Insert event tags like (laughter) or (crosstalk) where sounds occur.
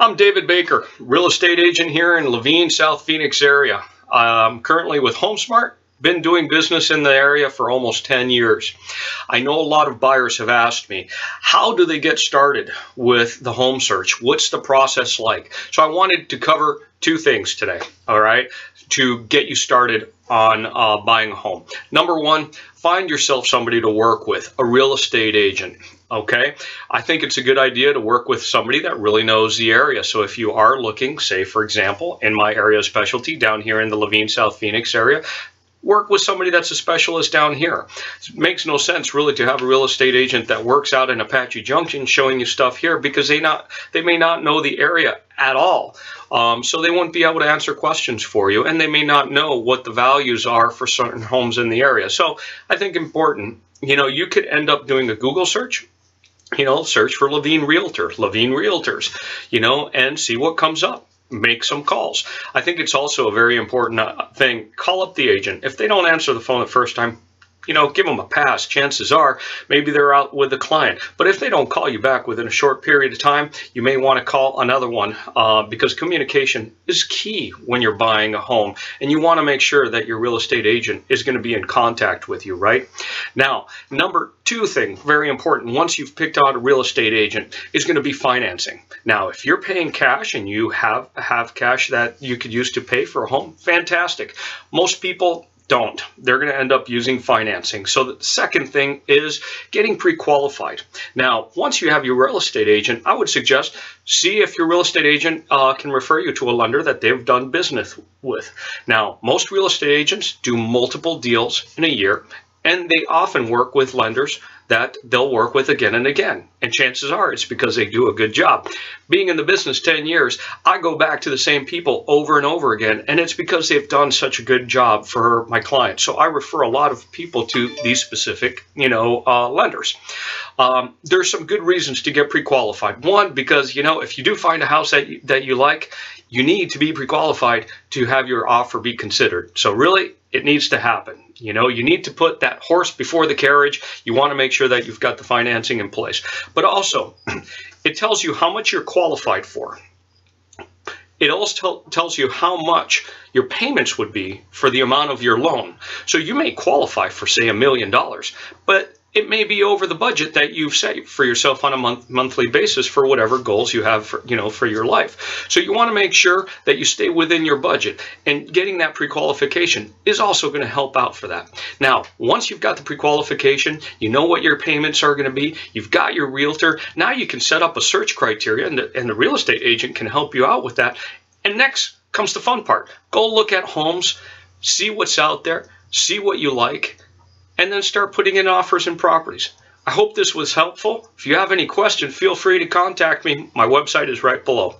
I'm David Baker, real estate agent here in Laveen, South Phoenix area. I'm currently with HomeSmart. Been doing business in the area for almost 10 years. I know a lot of buyers have asked me, how do they get started with the home search? What's the process like? So I wanted to cover two things today, all right, to get you started on uh, buying a home. Number one, find yourself somebody to work with, a real estate agent. Okay, I think it's a good idea to work with somebody that really knows the area. So if you are looking, say for example, in my area of specialty down here in the Laveen, South Phoenix area, work with somebody that's a specialist down here. It makes no sense really to have a real estate agent that works out in Apache Junction showing you stuff here because they not they may not know the area at all. Um, so they won't be able to answer questions for you and they may not know what the values are for certain homes in the area. So I think important, you know, you could end up doing a Google search you know, search for Laveen Realtor, Laveen Realtors, you know, and see what comes up make some calls. I think it's also a very important uh, thing. Call up the agent. If they don't answer the phone the first time, you know, give them a pass. Chances are maybe they're out with the client. But if they don't call you back within a short period of time, you may want to call another one uh, because communication is key when you're buying a home. And you want to make sure that your real estate agent is going to be in contact with you, right? Now, number two thing, very important, once you've picked out a real estate agent, is going to be financing. Now, if you're paying cash and you have, have cash that you could use to pay for a home, fantastic. Most people don't. They're going to end up using financing. So the second thing is getting pre-qualified. Now, once you have your real estate agent, I would suggest see if your real estate agent uh, can refer you to a lender that they've done business with. Now, most real estate agents do multiple deals in a year, and they often work with lenders that they'll work with again and again. And chances are it's because they do a good job. Being in the business 10 years, I go back to the same people over and over again, and it's because they've done such a good job for my clients. So I refer a lot of people to these specific, you know, uh, lenders. Um, there's some good reasons to get pre-qualified. One, because, you know, if you do find a house that you, that you like, you need to be pre-qualified to have your offer be considered. So really, it needs to happen. You know, you need to put that horse before the carriage. You want to make sure that you've got the financing in place. But also, (clears throat) it tells you how much you're qualified for. It also tells you how much your payments would be for the amount of your loan. So you may qualify for, say, a million dollars, but it may be over the budget that you've set for yourself on a month, monthly basis for whatever goals you have for, you know, for your life. So you want to make sure that you stay within your budget and getting that pre-qualification is also going to help out for that. Now, once you've got the pre-qualification, you know what your payments are going to be, you've got your realtor, now you can set up a search criteria and the, and the real estate agent can help you out with that. And next comes the fun part. Go look at homes, see what's out there, see what you like, and then start putting in offers and properties. I hope this was helpful. If you have any questions, feel free to contact me. My website is right below.